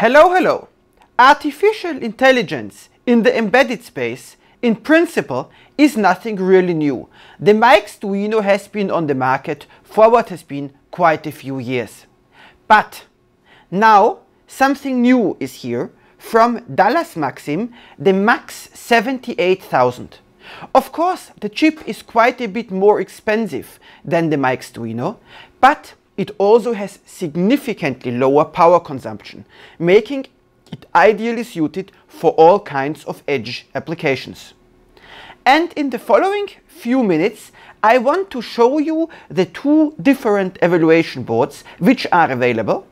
Hello, hello. Artificial intelligence in the embedded space, in principle, is nothing really new. The Maixduino has been on the market for what has been quite a few years. But now something new is here from Dallas Maxim, the Max 78000. Of course, the chip is quite a bit more expensive than the Maixduino, but it also has significantly lower power consumption, making it ideally suited for all kinds of edge applications. And in the following few minutes, I want to show you the two different evaluation boards which are available.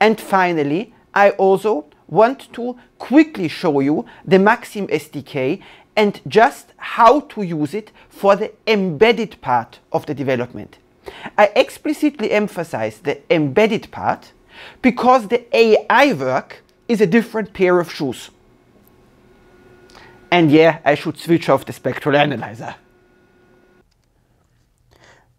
And finally, I also want to quickly show you the Maxim SDK and just how to use it for the embedded part of the development. I explicitly emphasize the embedded part because the AI work is a different pair of shoes. And yeah, I should switch off the spectral analyzer.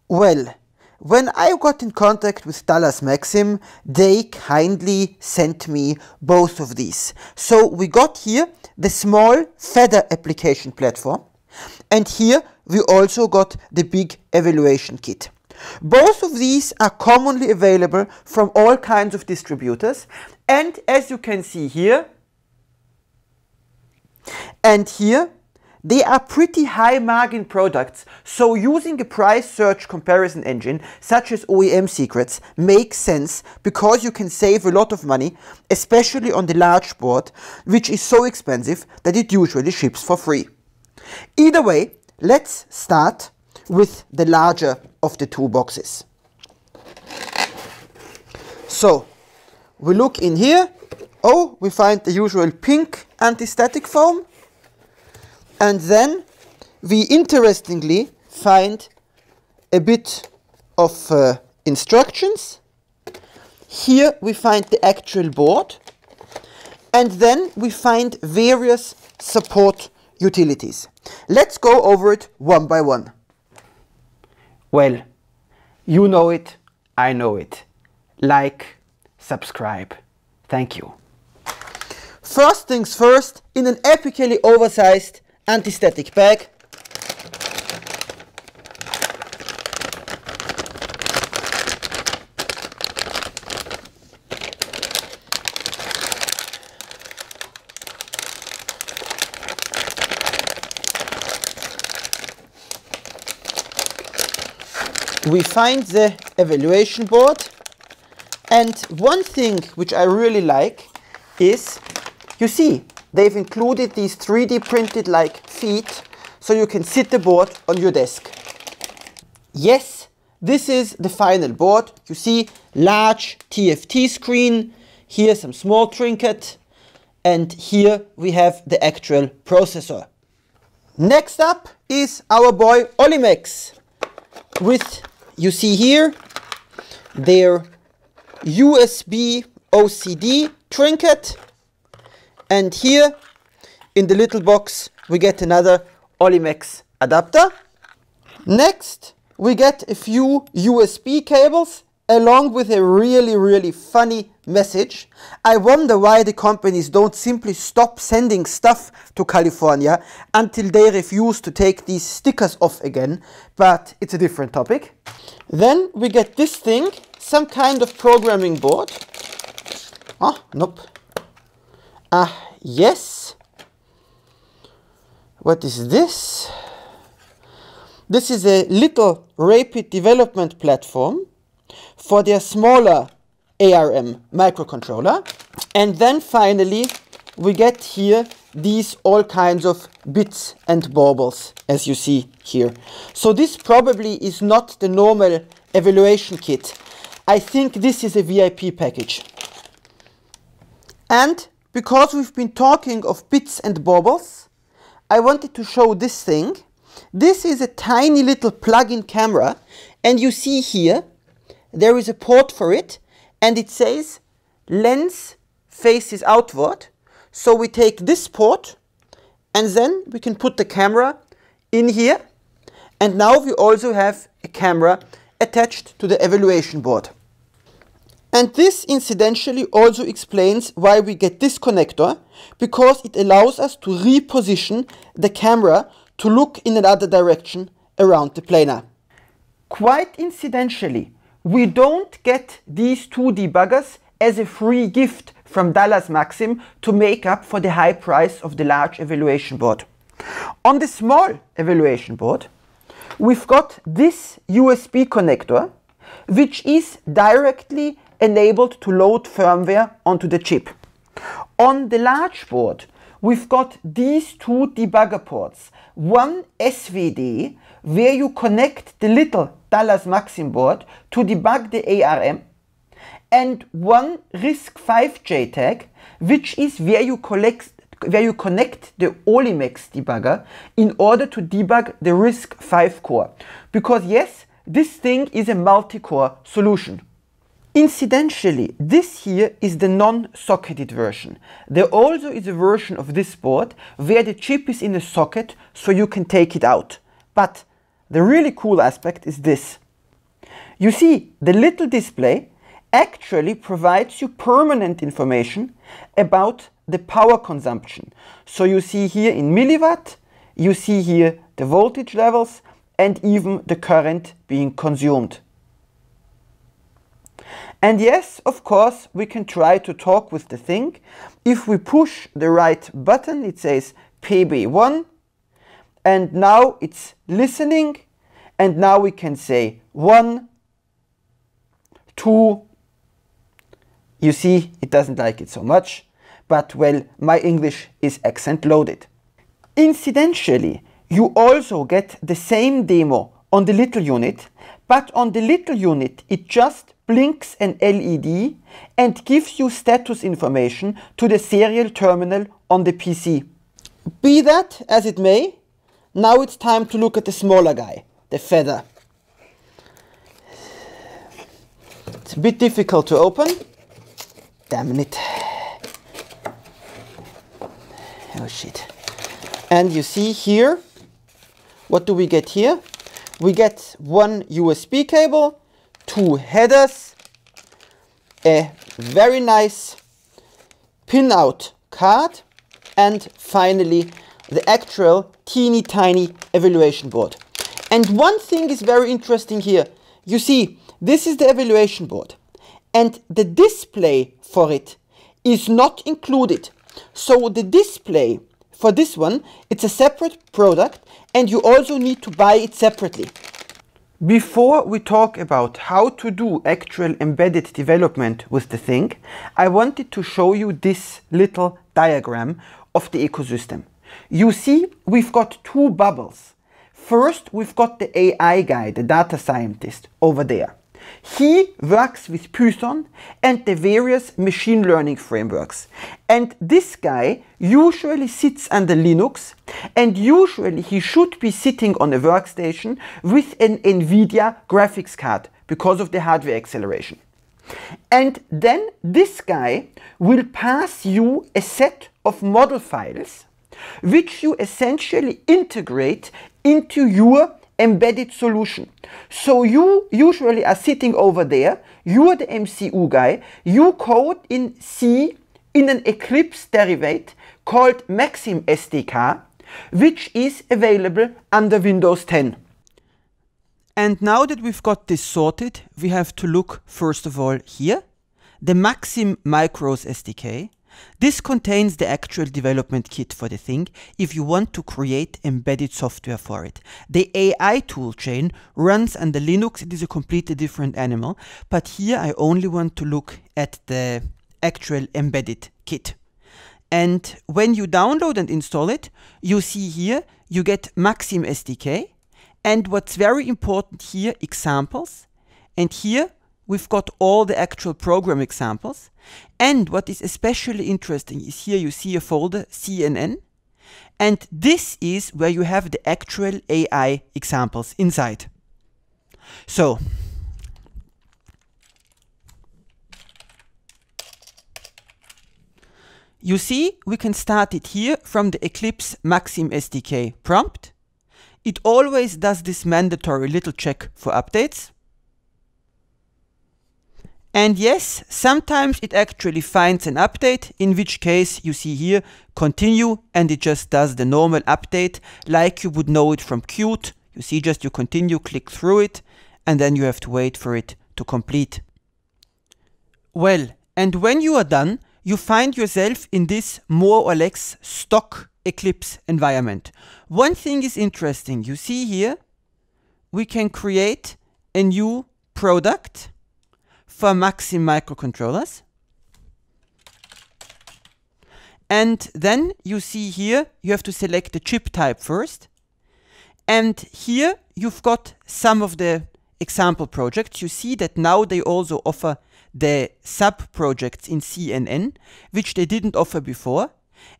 Well, when I got in contact with Dallas Maxim, they kindly sent me both of these. So we got here the small feather application platform and here we also got the big evaluation kit. Both of these are commonly available from all kinds of distributors and as you can see here and here they are pretty high margin products, so using a price search comparison engine such as OEM Secrets makes sense because you can save a lot of money, especially on the large board, which is so expensive that it usually ships for free. Either way, let's start with the larger of the two boxes. So, we look in here, oh, we find the usual pink anti-static foam, and then we interestingly find a bit of uh, instructions. Here we find the actual board. And then we find various support utilities. Let's go over it one by one. Well, you know it, I know it. Like, subscribe. Thank you. First things first, in an epically oversized anti-static bag. We find the evaluation board and one thing which I really like is, you see, They've included these 3D printed like feet so you can sit the board on your desk. Yes, this is the final board. You see large TFT screen, here some small trinket, and here we have the actual processor. Next up is our boy Olimex with, you see here, their USB OCD trinket and here in the little box we get another Olimex adapter. Next we get a few USB cables along with a really really funny message. I wonder why the companies don't simply stop sending stuff to California until they refuse to take these stickers off again, but it's a different topic. Then we get this thing, some kind of programming board. Ah, nope. Ah, yes. What is this? This is a little rapid development platform for their smaller ARM microcontroller. And then finally, we get here these all kinds of bits and baubles, as you see here. So this probably is not the normal evaluation kit. I think this is a VIP package. And because we've been talking of bits and baubles, I wanted to show this thing. This is a tiny little plug-in camera and you see here there is a port for it and it says lens faces outward. So we take this port and then we can put the camera in here and now we also have a camera attached to the evaluation board. And this incidentally also explains why we get this connector, because it allows us to reposition the camera to look in another direction around the planar. Quite incidentally, we don't get these two debuggers as a free gift from Dallas Maxim to make up for the high price of the large evaluation board. On the small evaluation board, we've got this USB connector, which is directly enabled to load firmware onto the chip. On the large board, we've got these two debugger ports. One SVD, where you connect the little Dallas Maxim board to debug the ARM, and one RISC-V JTAG, which is where you collect where you connect the Olimex debugger in order to debug the RISC-V core. Because yes, this thing is a multi-core solution. Incidentally, this here is the non-socketed version. There also is a version of this board where the chip is in a socket so you can take it out. But the really cool aspect is this. You see, the little display actually provides you permanent information about the power consumption. So you see here in milliwatt, you see here the voltage levels and even the current being consumed. And yes, of course, we can try to talk with the thing. If we push the right button, it says PB1, and now it's listening, and now we can say 1, 2, you see, it doesn't like it so much, but well, my English is accent loaded. Incidentally, you also get the same demo on the little unit, but on the little unit it just blinks an LED and gives you status information to the serial terminal on the PC. Be that as it may, now it's time to look at the smaller guy, the feather. It's a bit difficult to open. Damn it. Oh shit. And you see here, what do we get here? We get one USB cable, two headers, a very nice pinout card, and finally the actual teeny tiny evaluation board. And one thing is very interesting here. You see, this is the evaluation board and the display for it is not included. So the display for this one, it's a separate product and you also need to buy it separately. Before we talk about how to do actual embedded development with the thing, I wanted to show you this little diagram of the ecosystem. You see, we've got two bubbles. First, we've got the AI guy, the data scientist, over there. He works with Python and the various machine learning frameworks. And this guy usually sits under Linux and usually he should be sitting on a workstation with an NVIDIA graphics card because of the hardware acceleration. And then this guy will pass you a set of model files which you essentially integrate into your embedded solution. So you usually are sitting over there, you are the MCU guy, you code in C in an Eclipse derivative called Maxim SDK, which is available under Windows 10. And now that we've got this sorted, we have to look first of all here, the Maxim Micros SDK, this contains the actual development kit for the thing if you want to create embedded software for it. The AI toolchain runs under Linux, it is a completely different animal, but here I only want to look at the actual embedded kit. And when you download and install it, you see here, you get Maxim SDK. And what's very important here, examples. And here we've got all the actual program examples. And what is especially interesting is here you see a folder CNN. And this is where you have the actual AI examples inside. So, you see we can start it here from the Eclipse Maxim SDK prompt. It always does this mandatory little check for updates. And yes, sometimes it actually finds an update, in which case you see here continue and it just does the normal update like you would know it from Qt. You see just you continue, click through it, and then you have to wait for it to complete. Well, and when you are done, you find yourself in this more or less stock Eclipse environment. One thing is interesting. You see here, we can create a new product for Maxim microcontrollers. And then you see here, you have to select the chip type first. And here you've got some of the example projects. You see that now they also offer the sub projects in CNN, which they didn't offer before.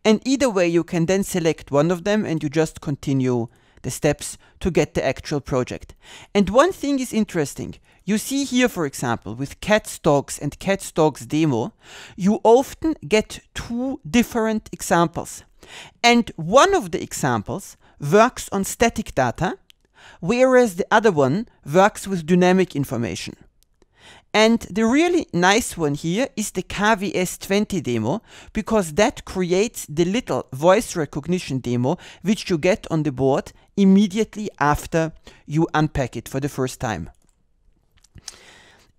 And either way, you can then select one of them and you just continue the steps to get the actual project. And one thing is interesting. You see here, for example, with cats, dogs and cats, dogs demo, you often get two different examples. And one of the examples works on static data, whereas the other one works with dynamic information. And the really nice one here is the KVS20 demo, because that creates the little voice recognition demo which you get on the board immediately after you unpack it for the first time.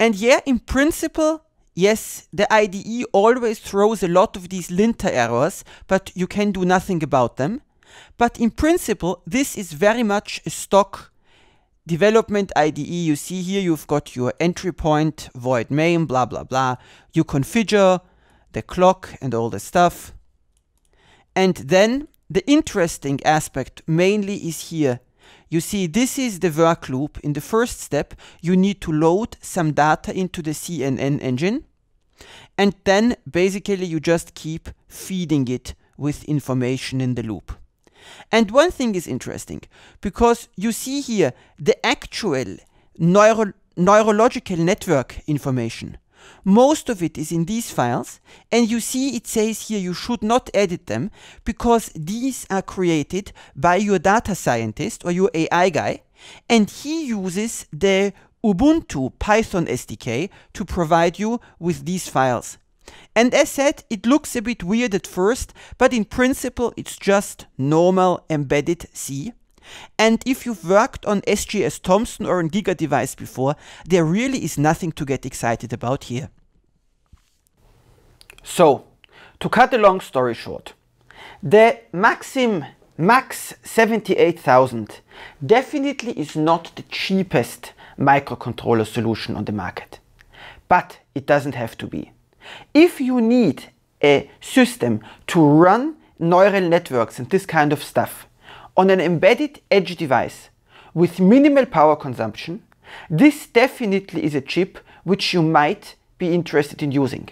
And yeah, in principle, yes, the IDE always throws a lot of these linter errors, but you can do nothing about them. But in principle, this is very much a stock development IDE, you see here you've got your entry point, void main, blah, blah, blah. You configure the clock and all the stuff. And then the interesting aspect mainly is here. You see, this is the work loop. In the first step, you need to load some data into the CNN engine. And then basically you just keep feeding it with information in the loop. And one thing is interesting because you see here the actual neuro neurological network information. Most of it is in these files, and you see it says here you should not edit them because these are created by your data scientist or your AI guy, and he uses the Ubuntu Python SDK to provide you with these files. And as said, it looks a bit weird at first, but in principle it's just normal embedded C. And if you've worked on SGS Thomson or on Giga device before, there really is nothing to get excited about here. So, to cut a long story short, the Maxim Max 78000 definitely is not the cheapest microcontroller solution on the market. But it doesn't have to be. If you need a system to run neural networks and this kind of stuff on an embedded edge device with minimal power consumption, this definitely is a chip which you might be interested in using.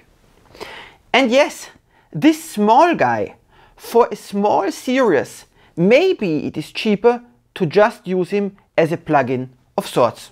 And yes, this small guy, for a small series, maybe it is cheaper to just use him as a plugin of sorts.